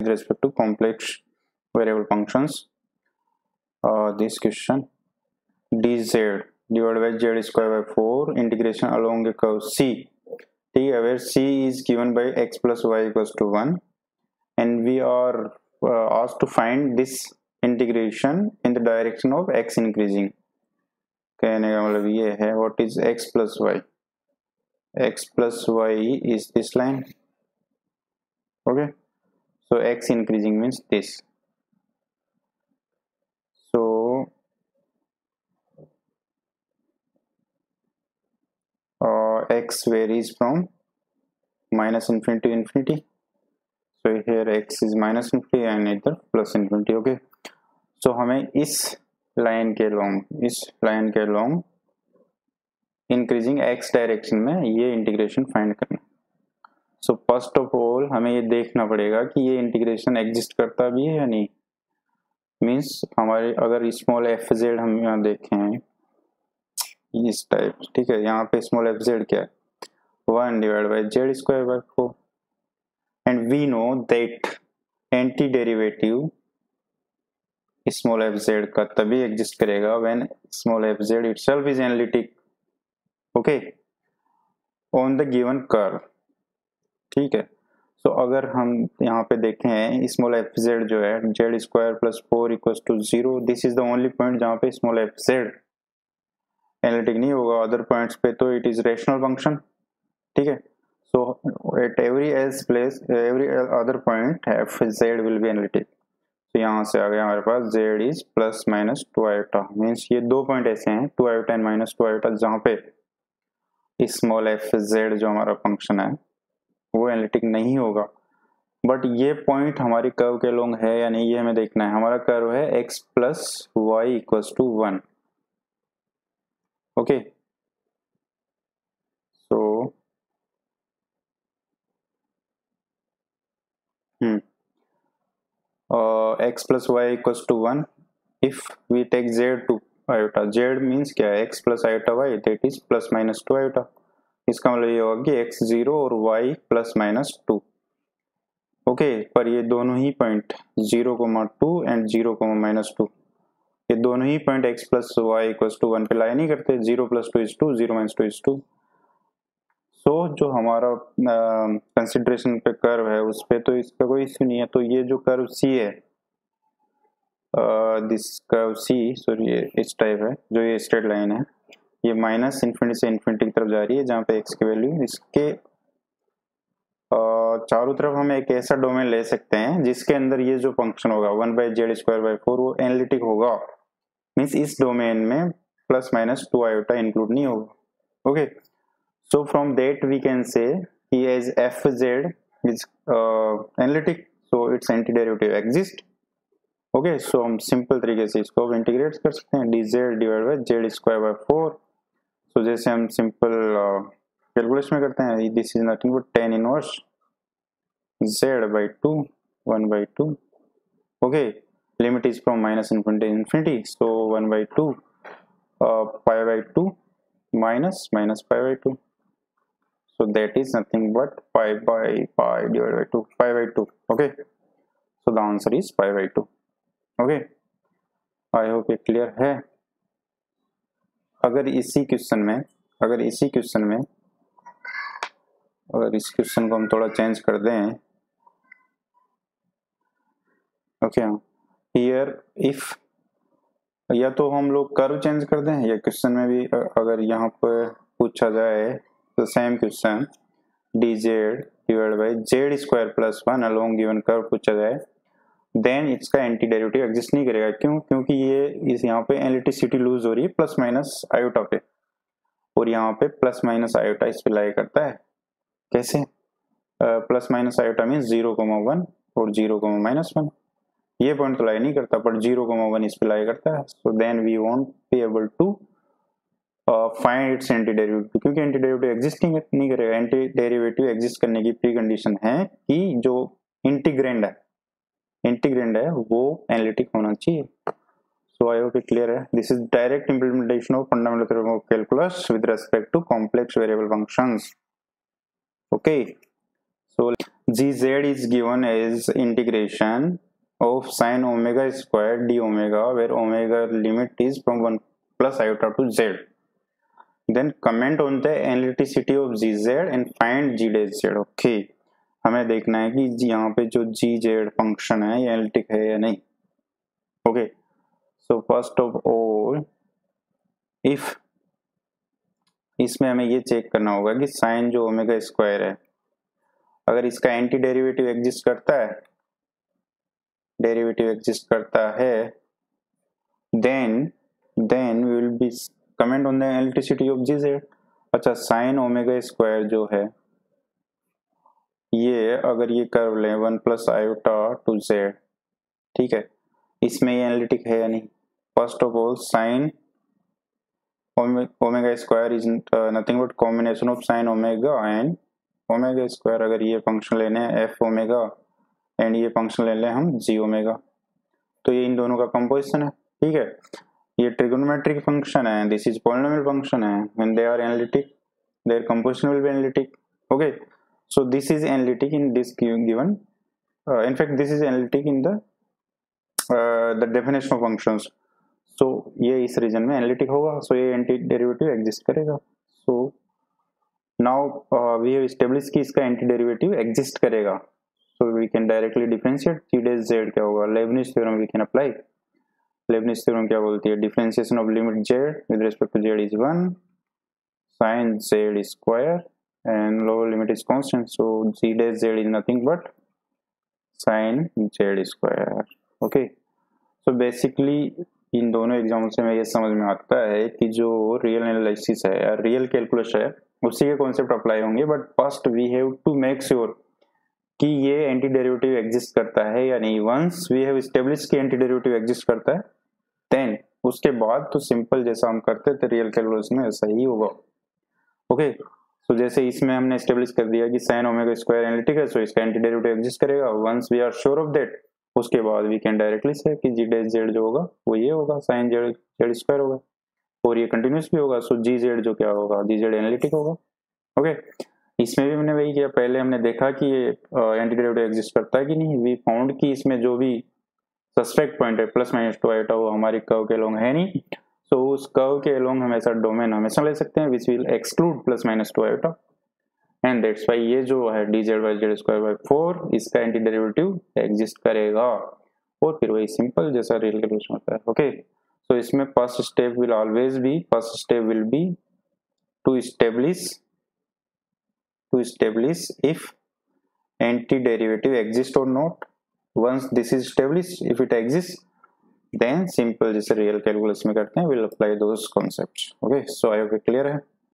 with respect to complex variable functions uh, this question dz divided by z square by 4 integration along a curve c t where c is given by x plus y equals to 1 and we are uh, asked to find this integration in the direction of x increasing कहने का मतलब ये है what is x plus y x plus y is this line okay So x increasing means this so uh, x varies from minus infinity to infinity so here x is minus infinity and इधर plus infinity okay so हमें इस line के long इस line के long increasing x direction में ये integration find करना सो first of all हमें ये देखना पड़ेगा कि ये इंटीग्रेशन एग्जिस्ट करता भी है या नहीं। मीन्स हमारे, अगर स्मॉल एफ़ जेड हम यहाँ देखें, इस टाइप ठीक है, यहाँ पे स्मॉल एफ़ जेड क्या है? One divide by Z square by four and we know that anti derivative small F Z का तभी एग्जिस्ट करेगा when small F Z itself is analytic okay on the given curve ठीक है? सो so, अगर हम यहाँ पे देखें स्मॉल एफ़ जेड जो है Z square plus four equal to zero this is the only point जहाँ पे स्मॉल एफ़ जेड एनालिटिक नहीं होगा। अदर पॉइंट्स पे तो इट इज़ रेशनल फ़ंक्शन ठीक है? So at every else place every other point F Z will be analytic तो यहाँ से आ गया हमारे पास Z is plus minus two iota means ये दो पॉइंट ऐसे हैं two iota and minus two iota जहाँ पे स्मॉल एफ़ जेड जो हमारा फ़ंक्शन है वो एनालिटिक नहीं होगा। बट ये पॉइंट हमारी कर्व के लोंग है या नहीं, ये हमें देखना है। हमारा कर्व है X plus Y equals to one okay so hmm x plus y equals to 1 if we take z to iota z means क्या है? x plus iota y, that is plus minus 2 iota इसका मतलब ये होगा कि x zero और Y plus minus two okay पर ये दोनों ही point zero comma two and zero comma minus two ये दोनों ही point x plus Y equals to one पे लाई नहीं करते zero plus two is two zero minus two is two so जो हमारा कंसिड्रेशन पे कर्व है, उस पर तो इसका कोई इश्यू नहीं है। तो ये जो कर्व सी है दिस कर्व सी सॉरी ये इस टाइप है, जो ये स्ट्रेट लाइन है ये माइनस इन्फिनिटी से इन्फिनिटी की तरफ़ जा रही है जहाँ पे एक्स की वैल्यू इसके चारों तरफ़ हम एक ऐसा डोमेन ले सकते हैं जिसके अंदर ये जो फ़ंक्शन होगा one by z square by four वो एनालिटिक होगा। मीन्स इस डोमेन में plus minus two iota include नहीं होगा। Okay so from from we can say E as fz is uh, analytic, so its antiderivative exist. Okay so हम simple तरीके से इसको इंटीग्रेट कर सकते हैं। D z divide by z square by four so जैसे हम सिंपल कैलकुलेशन में करते हैं this is nothing but tan inverse z by two one by two okay limit is from minus infinity infinity so one by two five by two minus minus five by two so that is nothing but five by five divide by two five by two okay so the answer is five by two okay I hope ये clear है? अगर इसी question में, अगर इसी question में, अगर इस क्वेश्चन को हम थोड़ा चेंज कर दें ओके हियर इफ़ या तो हम लोग कर्व चेंज कर दें, या क्वेश्चन में भी अगर यहाँ पर पूछा जाए तो same question d z divide by z square plus one along given curve पूछा जाए देन इसका एंटी डेरिवेटिव एग्जिस्ट नहीं करेगा। क्यों? क्योंकि ये इस यहाँ पे एलिटिसिटी लूज हो रही है प्लस माइनस आयोटा पे। और यहाँ पे प्लस माइनस आयोटा इस पे लाई करता है। कैसे? Plus minus iota mean zero comma one और ज़ीरो कोमा माइनस वन ये पॉइंट तो लाई नहीं करता बट ज़ीरो कोमा वन इस पे लाई करता है। So then we won't be able to find its antiderivative क्योंकि एंटी डेरिवेटिव एग्जिस्ट नहीं करेगा। एंटी डेरिवेटिव एग्जिस्ट करने की प्री कंडीशन है कि जो इंटीग्रेंड है इंटीग्रेंड है वो एनालिटिक होना चाहिए so i hope it clear hai this is direct implementation of fundamental theorem of calculus with respect to complex variable functions okay so gz is given as integration of sine omega square d omega where omega limit is from 1 plus iota to z then comment on the analyticity of gz and find g dash z okay हमें देखना है कि यहाँ पे जो जी Z function है, ये analytic है या नहीं। Okay so first of all if इसमें हमें ये चेक करना होगा कि साइन जो ओमेगा स्क्वायर है, अगर इसका एंटी डेरिवेटिव एग्जिस्ट करता है डेरिवेटिव एग्जिस्ट करता है then then we will be comment on the analyticity of g z अच्छा साइन ओमेगा स्क्वायर जो है ये अगर ये कर्व लें one plus iota two z ठीक है? इसमें ये एनालिटिक है या नहीं? First of all sine omega square is nothing but combination of sine omega and omega square अगर ये फ़ंक्शन लेने हैं एफ़ ओमेगा एंड ये फ़ंक्शन ले लें हम जी ओमेगा तो ये इन दोनों का कंपोजिशन है, ठीक है? ये ट्रिगोनोमेट्रिक फ़ंक्शन है दिस इज़ पॉलिनोमियल फ़ंक्शन है when they are analytic their composition will be analytic okay so this is analytic in this given. Uh, in fact this is analytic in the uh, the definition of functions. So ये इस reason में analytic होगा सो ये anti derivative exist करेगा. So now we have establish कि इसका anti derivative exist करेगा. So we can directly differentiate T डेज़ जेड क्या होगा? Leibniz theorem we can apply Leibniz theorem क्या बोलती है? Differentiation of limit z with respect to z is 1 sin z square. And lower limit is constant. So g dash z is nothing but sin z square. Okay. So basically इन दोनों example से हमें ये समझ में आता है कि जो रियल एनालिसिस है या रियल कैलकुलेशन है उसी के कॉन्सेप्ट अप्लाई होंगे but first we have to make sure कि ये एंटी डेरिवेटिव एग्जिस्ट करता है या नहीं। वंस वी हैव स्टेब्लिश कि एंटी डेरिवेटिव एग्जिस्ट करता है देन उसके बाद तो सिंपल जैसा हम करते थे रियल कैलकुलेशन में ऐसा ही होगा। ओके okay, तो जैसे इसमें हमने स्टेब्लिश कर दिया कि साइन ओमेगा स्क्वायर एनालिटिक है सो इसका एंटी डेरिवेटिव एग्जिस्ट करेगा। Once we are sure of that उसके बाद वी कैन डायरेक्टली से कि जी डेज़ जेड जो होगा, वो ये होगा साइन जेड जेड स्क्वायर होगा। और ये कंटिन्यूस भी होगा सो जी जेड जो क्या होगा जी जेड एनालिटिक होगा। ओके इसमें भी हमने वही किया। पहले हमने देखा कि ये एंटी डेरिवेटिव एग्जिस्ट करता है कि नहीं। वी फाउंड कि इसमें जो भी सस्पेक्ट पॉइंट है प्लस माइनस टू आइटा वो हमारी कर्व के लॉन्ग है नहीं। तो उस कर्व के अलोंग हम ऐसा डोमेन हमेशा ले सकते हैं which will exclude plus minus two iota and that's why ये जो है d z by z square by four इसका एंटी डेरिवेटिव एग्जिस्ट करेगा। और फिर वही सिंपल जैसा रियल कैलकुलेशन होता है ओके सो इसमें first step will always be first step will be to establish to establish if antiderivative exist और not once this is established, if it exists then simple जैसे real calculus में करते हैं will apply those concept okay so I okay clear है?